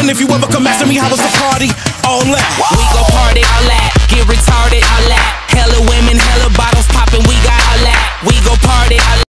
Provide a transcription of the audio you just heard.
And if you ever come after me, how was the party? All that. We go party all that. Get retarded all that. Hella women, hella bottles popping. We got all that. We go party all that.